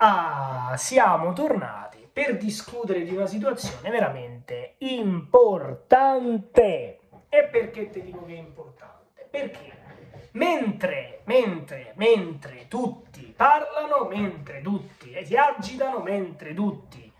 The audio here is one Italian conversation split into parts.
Ah, siamo tornati per discutere di una situazione veramente importante. E perché ti dico che è importante? Perché mentre, mentre, mentre tutti parlano, mentre tutti si agitano, mentre tutti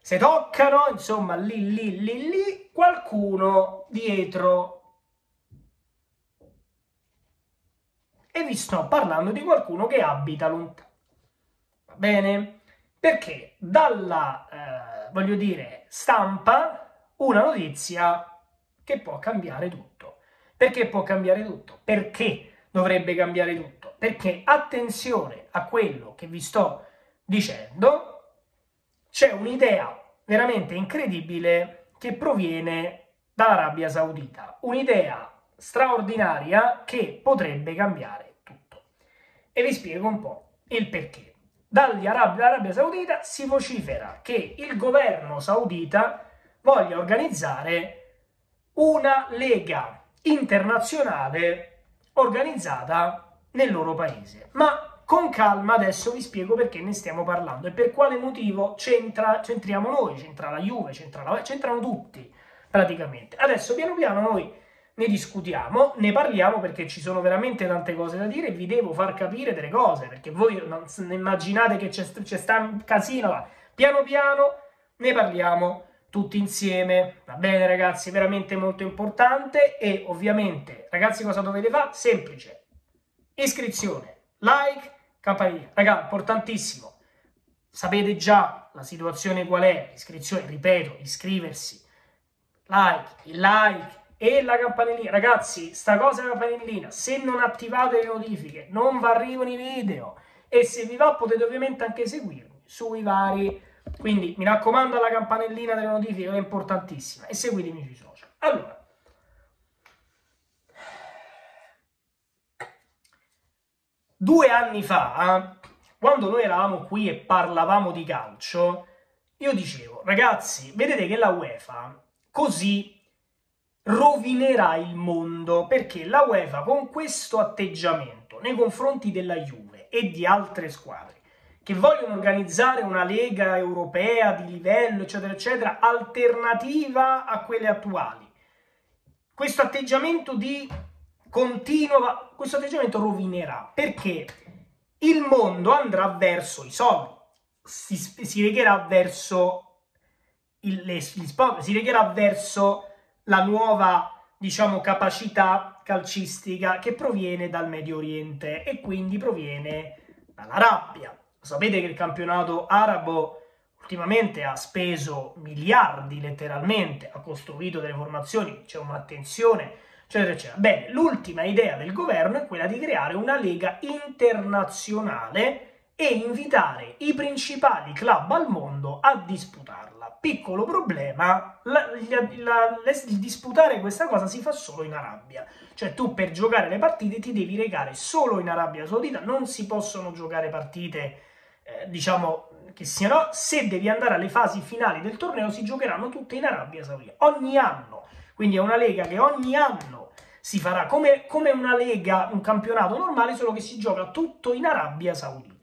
si toccano, insomma, lì, lì, lì, lì, qualcuno dietro. E vi sto parlando di qualcuno che abita lontano bene? Perché dalla, eh, voglio dire, stampa una notizia che può cambiare tutto. Perché può cambiare tutto? Perché dovrebbe cambiare tutto? Perché attenzione a quello che vi sto dicendo, c'è un'idea veramente incredibile che proviene dall'Arabia Saudita, un'idea straordinaria che potrebbe cambiare tutto. E vi spiego un po' il perché dall'Arabia Saudita si vocifera che il governo saudita voglia organizzare una lega internazionale organizzata nel loro paese. Ma con calma adesso vi spiego perché ne stiamo parlando e per quale motivo c'entra, c'entriamo noi, c'entra la Juve, c'entra la, c'entrano tutti praticamente. Adesso piano piano noi ne discutiamo, ne parliamo perché ci sono veramente tante cose da dire e vi devo far capire delle cose, perché voi non immaginate che c'è, c'è sta un casino là. Piano piano ne parliamo tutti insieme, va bene ragazzi, veramente molto importante e ovviamente, ragazzi cosa dovete fare? Semplice, iscrizione, like, campanella, raga, importantissimo, sapete già la situazione qual è, iscrizione, ripeto, iscriversi, like, il like, e la campanellina. Ragazzi, sta cosa della campanellina, se non attivate le notifiche non vi arrivano i video e se vi va potete ovviamente anche seguirmi sui vari... Quindi mi raccomando la campanellina delle notifiche, è importantissima, e seguitemi sui social. Allora, due anni fa, quando noi eravamo qui e parlavamo di calcio, io dicevo, ragazzi, vedete che la UEFA così rovinerà il mondo perché la UEFA con questo atteggiamento nei confronti della Juve e di altre squadre che vogliono organizzare una lega europea di livello eccetera eccetera alternativa a quelle attuali questo atteggiamento di continua questo atteggiamento rovinerà perché il mondo andrà verso i soldi si, si regherà verso il, le, gli sport si regherà verso la nuova, diciamo, capacità calcistica che proviene dal Medio Oriente e quindi proviene dall'Arabia. Sapete che il campionato arabo ultimamente ha speso miliardi letteralmente, ha costruito delle formazioni, c'è un'attenzione, eccetera, eccetera. Bene, l'ultima idea del governo è quella di creare una lega internazionale e invitare i principali club al mondo a disputarla. Piccolo problema, la, la, la, il disputare questa cosa si fa solo in Arabia. Cioè tu per giocare le partite ti devi recare solo in Arabia Saudita, non si possono giocare partite, eh, diciamo, che siano... Se devi andare alle fasi finali del torneo si giocheranno tutte in Arabia Saudita, ogni anno. Quindi è una lega che ogni anno si farà come, come una lega, un campionato normale, solo che si gioca tutto in Arabia Saudita.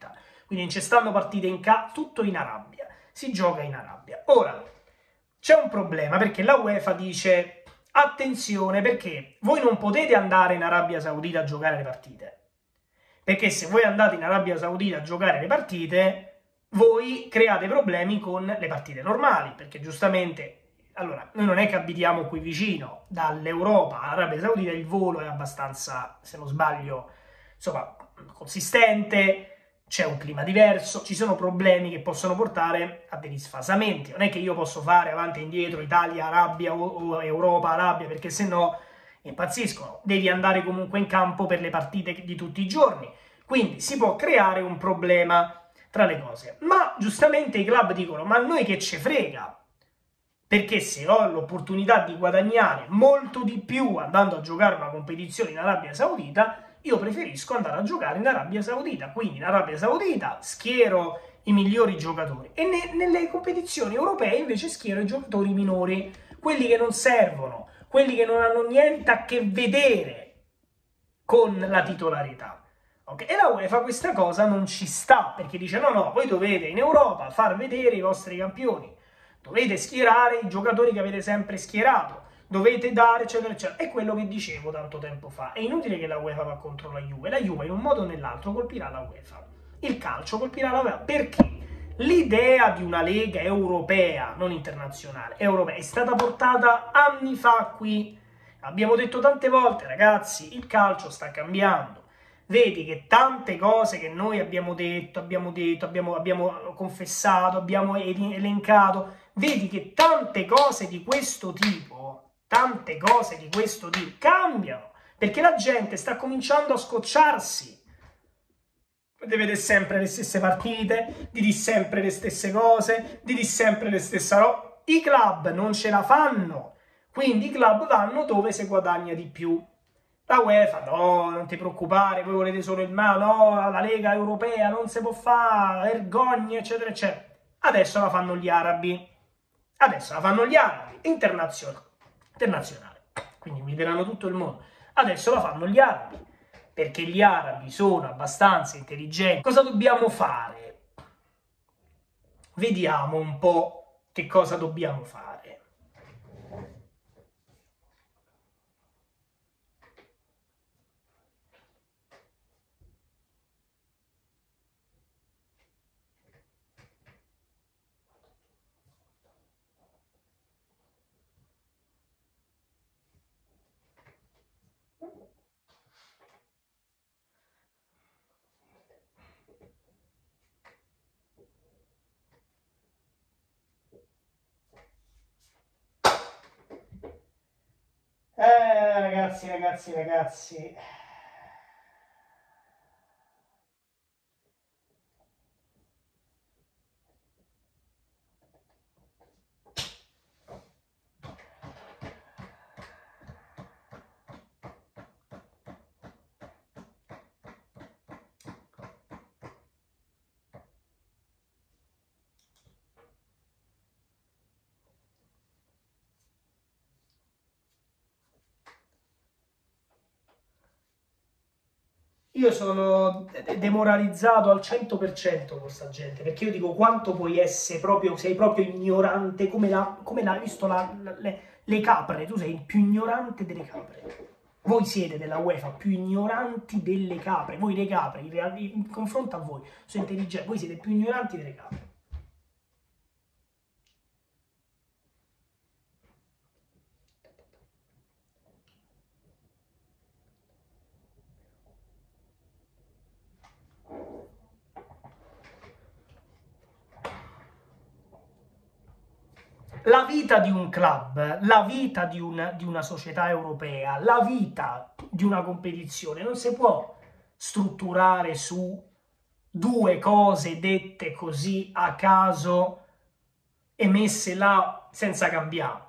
Quindi non ci stanno partite in ca, tutto in Arabia si gioca in Arabia. Ora, c'è un problema perché la UEFA dice attenzione perché voi non potete andare in Arabia Saudita a giocare le partite. Perché se voi andate in Arabia Saudita a giocare le partite, voi create problemi con le partite normali, perché giustamente allora, noi non è che abitiamo qui vicino, dall'Europa all'Arabia Saudita il volo è abbastanza, se non sbaglio, insomma, consistente, c'è un clima diverso, ci sono problemi che possono portare a degli sfasamenti. Non è che io posso fare avanti e indietro Italia, Arabia o, Europa, Arabia, perché se no impazziscono. Devi andare comunque in campo per le partite di tutti i giorni. Quindi si può creare un problema tra le cose. Ma giustamente i club dicono, ma noi che ce frega? Perché se ho l'opportunità di guadagnare molto di più andando a giocare una competizione in Arabia Saudita, io preferisco andare a giocare in Arabia Saudita. Quindi in Arabia Saudita schiero i migliori giocatori e ne, nelle competizioni europee invece schiero i giocatori minori, quelli che non servono, quelli che non hanno niente a che vedere con la titolarità. Okay? E la UEFA questa cosa non ci sta, perché dice no, no, voi dovete in Europa far vedere i vostri campioni, dovete schierare i giocatori che avete sempre schierato, dovete dare, eccetera, eccetera. È quello che dicevo tanto tempo fa. È inutile che la UEFA va contro la Juve, la Juve in un modo o nell'altro colpirà la UEFA. Il calcio colpirà la UEFA. Perché? L'idea di una lega europea, non internazionale, europea, è stata portata anni fa qui. Abbiamo detto tante volte, ragazzi, il calcio sta cambiando vedi che tante cose che noi abbiamo detto, abbiamo detto, abbiamo, abbiamo confessato, abbiamo elencato, vedi che tante cose di questo tipo, tante cose di questo tipo cambiano, perché la gente sta cominciando a scocciarsi. Di vedere sempre le stesse partite, di dire sempre le stesse cose, di dire sempre le stesse robe. I club non ce la fanno, quindi i club vanno dove si guadagna di più. La UEFA, no, non ti preoccupare, voi volete solo il male, no, la Lega Europea non si può fare, vergogna, eccetera, eccetera. Adesso la fanno gli arabi. Adesso la fanno gli arabi, internazionale. Internazionale. Quindi mi diranno tutto il mondo. Adesso la fanno gli arabi, perché gli arabi sono abbastanza intelligenti. Cosa dobbiamo fare? Vediamo un po' che cosa dobbiamo fare. Eh, ragazzi, ragazzi, ragazzi. Io sono demoralizzato al 100% con questa gente, perché io dico quanto puoi essere proprio, sei proprio ignorante, come la, come visto la, la, le, le, capre, tu sei il più ignorante delle capre. Voi siete della UEFA più ignoranti delle capre, voi le capre, in, in confronto a voi, sono intelligenti, voi siete più ignoranti delle capre. la vita di un club, la vita di una, di una società europea, la vita di una competizione non si può strutturare su due cose dette così a caso e messe là senza cambiare.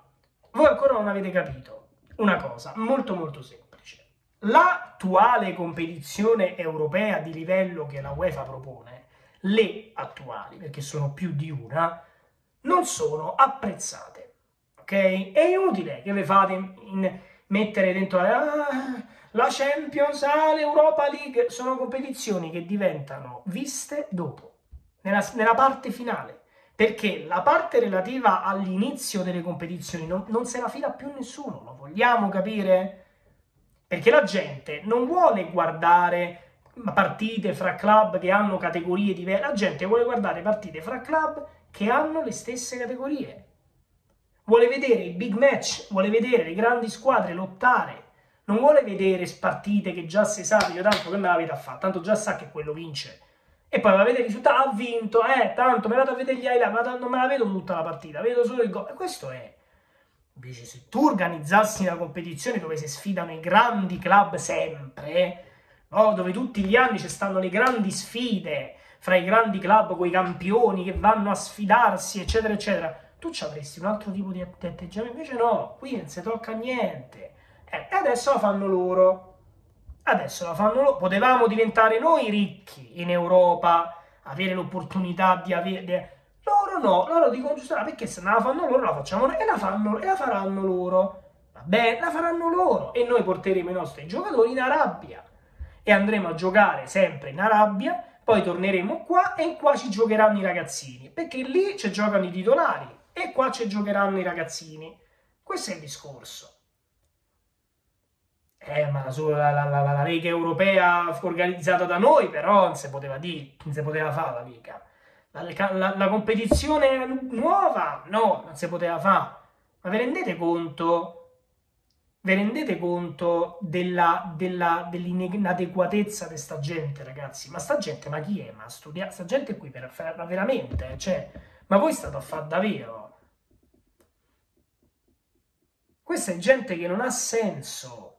Voi ancora non avete capito una cosa molto molto semplice. L'attuale competizione europea di livello che la UEFA propone, le attuali, perché sono più di una, non sono apprezzate. Ok? È inutile che le fate in, mettere dentro ah, la Champions, ah, l'Europa League. Sono competizioni che diventano viste dopo, nella, nella parte finale. Perché la parte relativa all'inizio delle competizioni non, non se la fila più nessuno, lo vogliamo capire? Perché la gente non vuole guardare partite fra club che hanno categorie diverse, la gente vuole guardare partite fra club che hanno le stesse categorie. Vuole vedere i big match, vuole vedere le grandi squadre lottare, non vuole vedere partite che già si sa, io tanto che me l'avete a fare, tanto già sa che quello vince. E poi va a vedere il risultato, ha vinto, eh, tanto me vado a vedere gli highlight, ma non me la vedo tutta la partita, vedo solo il gol. E questo è. Invece se tu organizzassi una competizione dove si sfidano i grandi club sempre, no? dove tutti gli anni ci stanno le grandi sfide, fra i grandi club, quei campioni che vanno a sfidarsi, eccetera, eccetera, tu ci avresti un altro tipo di atteggiamento. Invece no, qui non si tocca niente. Eh, e adesso la fanno loro. Adesso la fanno loro. Potevamo diventare noi ricchi in Europa, avere l'opportunità di avere... Loro no, loro dicono giusto, perché se la fanno loro la facciamo noi e la, fanno, e la faranno loro. Va bene, la faranno loro e noi porteremo i nostri giocatori in Arabia e andremo a giocare sempre in Arabia, poi torneremo qua e qua ci giocheranno i ragazzini, perché lì ci giocano i titolari e qua ci giocheranno i ragazzini. Questo è il discorso. Eh, ma la, la, la, la, Lega Europea organizzata da noi, però non si poteva dire, non si poteva fare la Lega. La, competizione nuova, no, non si poteva fare. Ma vi rendete conto? Vi rendete conto della, della, dell'inadeguatezza di sta gente, ragazzi? Ma sta gente, ma chi è? Ma studia, sta gente qui per fare veramente, cioè, ma voi state a fare davvero? Questa è gente che non ha senso.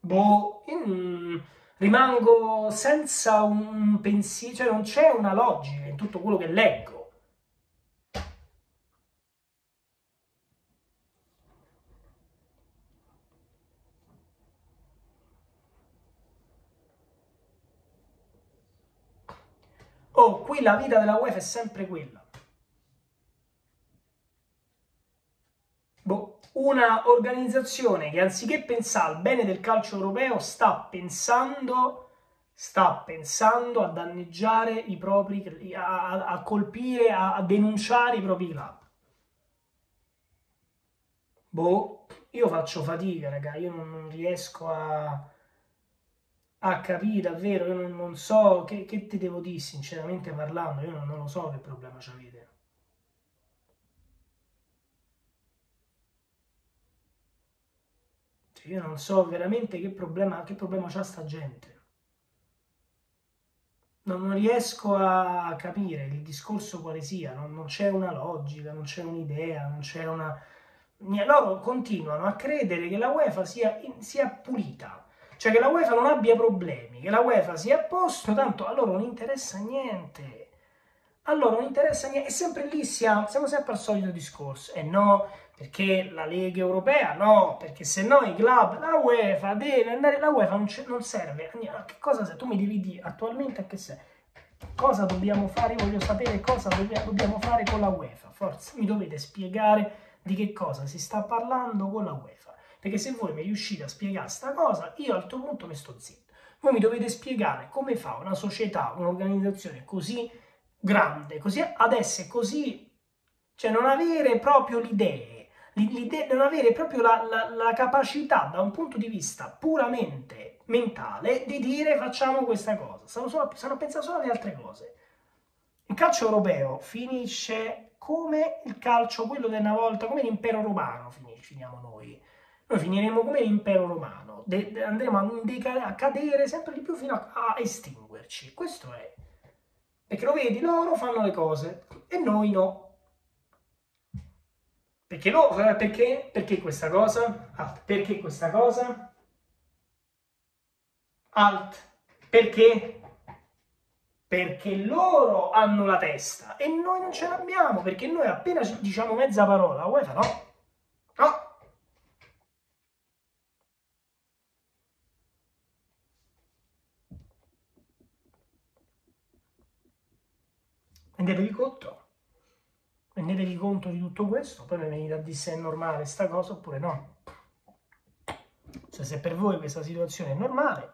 Boh, rimango senza un pensiero, cioè non c'è una logica in tutto quello che leggo. Oh, qui la vita della UEFA è sempre quella. Una organizzazione che anziché pensare al bene del calcio europeo sta pensando, sta pensando a danneggiare i propri, a, a colpire, a, a, denunciare i propri club. Boh, io faccio fatica, raga, io non, non riesco a, a, capire davvero, io non, non so che, che, ti devo dire sinceramente parlando, io non, non lo so che problema avete. Cioè, io non so veramente che problema, che problema c'ha sta gente. Non, riesco a capire il discorso quale sia, non, non c'è una logica, non c'è un'idea, non c'è una... Loro continuano a credere che la UEFA sia, sia pulita, cioè che la UEFA non abbia problemi, che la UEFA sia a posto, tanto a loro non interessa niente. A loro non interessa niente, e sempre lì siamo, siamo sempre al solito discorso, e no, perché la Lega Europea, no, perché se no i club, la UEFA deve andare, la UEFA non, non serve, a che cosa serve? Tu mi devi dire attualmente a che serve? Cosa dobbiamo fare? Io voglio sapere cosa dobbiamo fare con la UEFA, forza, mi dovete spiegare di che cosa si sta parlando con la UEFA, perché se voi mi riuscite a spiegare sta cosa, io al tuo punto mi sto zitto. Voi mi dovete spiegare come fa una società, un'organizzazione così grande, così ad essere così, cioè non avere proprio l'idea, non avere proprio la, la, la, capacità da un punto di vista puramente mentale di dire facciamo questa cosa, stanno, solo, stanno pensando solo alle altre cose. Il calcio europeo finisce come il calcio, quello di una volta, come l'impero romano finiamo noi. Noi finiremo come l'impero romano, de, de, andremo a, a, cadere sempre di più fino a, a estinguerci. Questo è. Perché lo vedi, loro fanno le cose e noi no. Perché, lo, eh, perché? Perché questa cosa? Alt. Perché questa cosa? Alt. Perché? Perché loro hanno la testa e noi non ce l'abbiamo, perché noi appena diciamo mezza parola, UEFA no. No, rendetevi conto, rendetevi conto di tutto questo, poi mi venite a dire se è normale sta cosa oppure no. Cioè se per voi questa situazione è normale,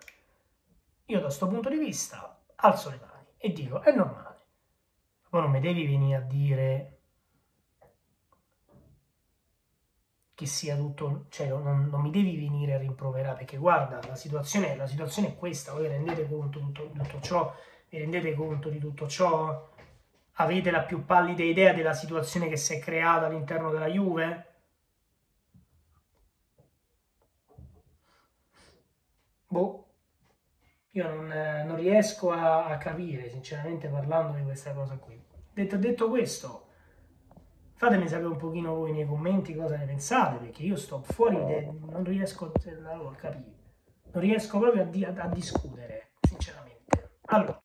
io da questo punto di vista alzo le mani e dico è normale. Poi non mi devi venire a dire che sia tutto, cioè non, non mi devi venire a rimproverare perché guarda la situazione, la situazione è questa, voi rendete conto di tutto, tutto ciò, vi rendete conto di tutto ciò? Avete la più pallida idea della situazione che si è creata all'interno della Juve? Boh, io non, non riesco a, a, capire, sinceramente, parlando di questa cosa qui. Detto, detto questo, fatemi sapere un pochino voi nei commenti cosa ne pensate, perché io sto fuori, de, non riesco a capire, non riesco proprio a, a, a discutere, sinceramente. Allora.